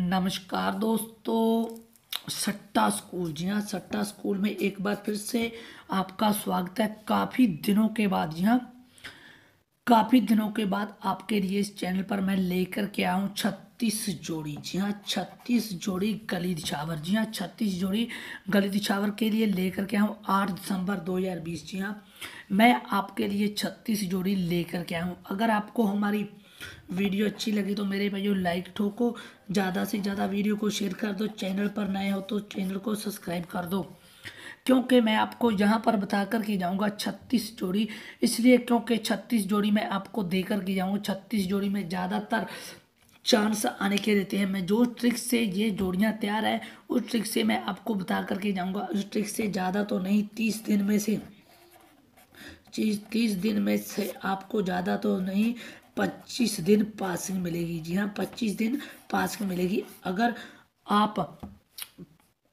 नमस्कार दोस्तों, सट्टा स्कूल, जी हाँ सट्टा स्कूल में एक बार फिर से आपका स्वागत है। काफ़ी दिनों के बाद, जी हाँ काफ़ी दिनों के बाद आपके लिए इस चैनल पर मैं लेकर के आया हूँ छत्तीस जोड़ी, जी हाँ छत्तीस जोड़ी गली दिछावर जी हाँ छत्तीस जोड़ी गली दिछावर के लिए लेकर के आया हूँ आठ दिसंबर 2020 जी हाँ। मैं आपके लिए छत्तीस जोड़ी लेकर के आया हूँ। अगर आपको हमारी वीडियो अच्छी लगी तो मेरे भाइयों लाइक ठोको, ज़्यादा से ज़्यादा वीडियो को शेयर कर दो चैनल पर नए हो तो चैनल को सब्सक्राइब कर दो। क्योंकि मैं आपको यहाँ पर बता कर के जाऊँगा छत्तीस जोड़ी, इसलिए क्योंकि छत्तीस जोड़ी मैं आपको दे कर के जाऊँगा, छत्तीस जोड़ी में ज़्यादातर चांस आने के देते हैं। मैं जो ट्रिक से ये जोड़ियाँ तैयार है, उस ट्रिक से मैं आपको बता करके जाऊँगा। उस ट्रिक से ज़्यादा तो नहीं, तीस दिन में से चीज़ तीस दिन में से आपको ज़्यादा तो नहीं पच्चीस दिन पासिंग मिलेगी। जी हाँ पच्चीस दिन पासिंग मिलेगी। अगर आप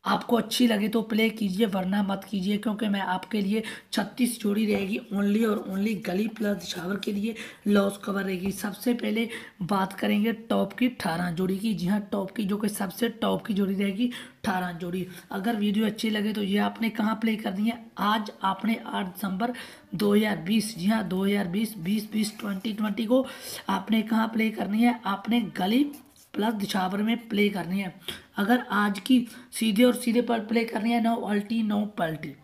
आपको अच्छी लगे तो प्ले कीजिए, वरना मत कीजिए, क्योंकि मैं आपके लिए छत्तीस जोड़ी रहेगी ओनली और ओनली गली प्लस शावर के लिए लॉस कवर रहेगी। सबसे पहले बात करेंगे टॉप की, अठारह जोड़ी की। जी हाँ टॉप की, जो कि सबसे टॉप की जोड़ी रहेगी, अठारह जोड़ी। अगर वीडियो अच्छी लगे तो ये आपने कहाँ प्ले करनी है? आज आपने आठ दिसंबर 2020 जी हाँ 2020 बीस बीस ट्वेंटी ट्वेंटी को आपने कहाँ प्ले करनी है? आपने गली प्लस दिशावर में प्ले करनी है। अगर आज की सीधे और सीधे पर प्ले करनी है, नो अल्टी नो पल्टी।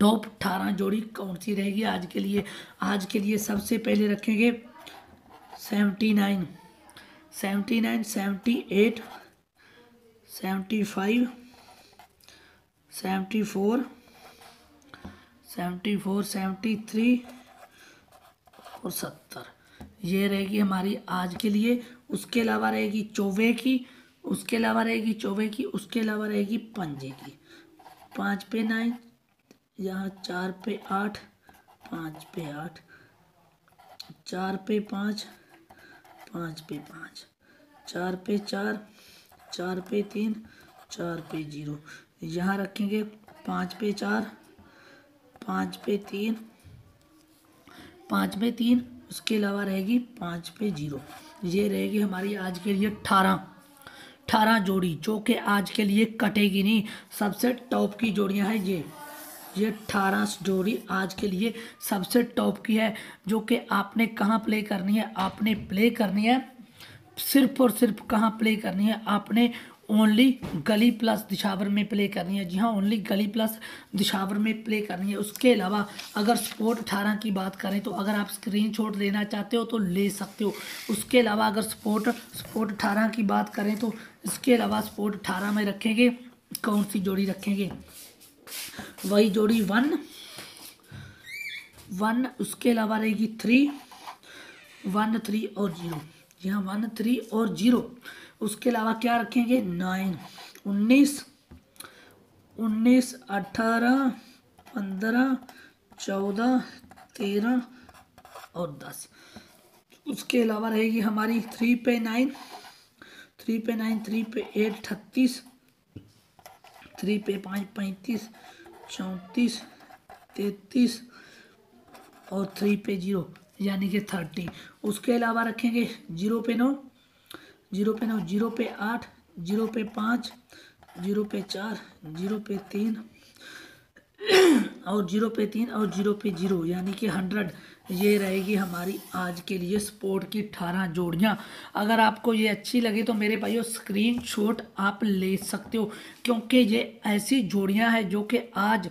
टॉप अठारह जोड़ी कौन सी रहेगी? आज के लिए, आज के लिए सबसे पहले रखेंगे seventy nine. Seventy nine seventy eight seventy five seventy four seventy four seventy three और सत्तर। ये रहेगी हमारी आज के लिए, उसके अलावा रहेगी चौवे की, उसके अलावा रहेगी चौवे की, उसके अलावा रहेगी पंजे की। पाँच पे नाइन, यहाँ चार पे आठ, पाँच पे आठ, चार पे पाँच पाँच पे पाँच, चार पे चार चार पे तीन, चार पे ज़ीरो। यहाँ रखेंगे पाँच पे चार, पाँच पे तीन, पाँच पे तीन उसके अलावा रहेगी पाँच पे ज़ीरो। ये रहेगी हमारी आज के लिए अठारह। अठारह जोड़ी, जो कि आज के लिए कटेगी नहीं, सबसे टॉप की जोड़ियाँ हैं ये। ये अठारह जोड़ी आज के लिए सबसे टॉप की है, जो कि आपने कहाँ प्ले करनी है? आपने प्ले करनी है, सिर्फ़ और सिर्फ़ कहाँ प्ले करनी है? आपने ओनली गली प्लस दिशावर में प्ले करनी है। जी हाँ ओनली गली प्लस दिशावर में प्ले करनी है। उसके अलावा अगर स्पोर्ट अठारह की बात करें तो अगर आप स्क्रीन शॉट लेना चाहते हो तो ले सकते हो। उसके अलावा अगर स्पोर्ट स्पोर्ट अठारह की बात करें तो इसके अलावा स्पोर्ट अठारह में रखेंगे। कौन सी जोड़ी रखेंगे? वही जोड़ी वन वन उसके अलावा रहेगी थ्री वन थ्री और ज़ीरो जी हाँ वन थ्री और ज़ीरो उसके अलावा क्या रखेंगे? नाइन। उन्नीस उन्नीस, अठारह, पंद्रह, चौदह, तेरह और दस। उसके अलावा रहेगी हमारी थ्री पे नाइन थ्री पे नाइन थ्री पे एट छत्तीस थ्री पे पाँच, पैंतीस, चौंतीस, तैतीस और थ्री पे ज़ीरो यानी कि थर्टी उसके अलावा रखेंगे ज़ीरो पे नौ ज़ीरो पे नौ, ज़ीरो पे आठ, ज़ीरो पे पाँच, ज़ीरो पे चार, ज़ीरो पे तीन, और ज़ीरो पे तीन और ज़ीरो पे ज़ीरो, यानी कि हंड्रेड। ये रहेगी हमारी आज के लिए स्पोर्ट की अठारह जोड़ियाँ। अगर आपको ये अच्छी लगे तो मेरे भाइयों स्क्रीन शॉट आप ले सकते हो, क्योंकि ये ऐसी जोड़ियाँ हैं जो कि आज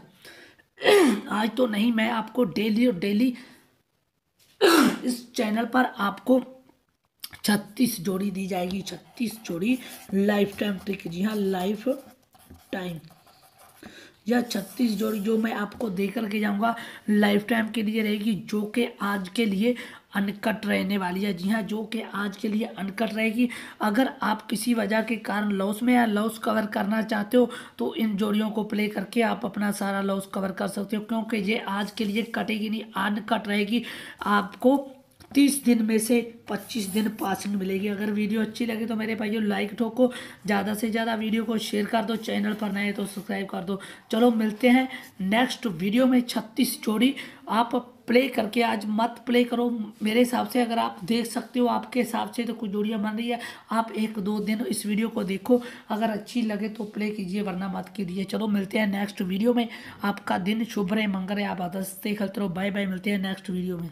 आज तो नहीं, मैं आपको डेली और डेली इस चैनल पर आपको छत्तीस जोड़ी दी जाएगी, छत्तीस जोड़ी लाइफ टाइम ट्रिक जी हाँ लाइफ टाइम यह छत्तीस जोड़ी जो मैं आपको दे करके जाऊँगा लाइफ टाइम के लिए रहेगी, जो कि आज के लिए अनकट रहने वाली है। जी हाँ जो कि आज के लिए अनकट रहेगी। अगर आप किसी वजह के कारण लॉस में या लॉस कवर करना चाहते हो तो इन जोड़ियों को प्ले करके आप अपना सारा लॉस कवर कर सकते हो, क्योंकि ये आज के लिए कटेगी नहीं, अनकट रहेगी। आपको तीस दिन में से पच्चीस दिन पासिंग मिलेगी। अगर वीडियो अच्छी लगे तो मेरे भाइयों लाइक ठोको। ज़्यादा से ज़्यादा वीडियो को शेयर कर दो चैनल पर नए तो सब्सक्राइब कर दो। चलो, मिलते हैं नेक्स्ट वीडियो में छत्तीस जोड़ी। आप प्ले करके आज मत प्ले करो। मेरे हिसाब से अगर आप देख सकते हो, आपके हिसाब से तो कुछ जोड़ियाँ बन रही है। आप एक दो दिन इस वीडियो को देखो। अगर अच्छी लगे तो प्ले कीजिए, वरना मत कीजिए। चलो, मिलते हैं नेक्स्ट वीडियो में। आपका दिन शुभ रहे, मंगल रहे, आप आदत खेलते रहो। बाय बाय मिलते हैं नेक्स्ट वीडियो में।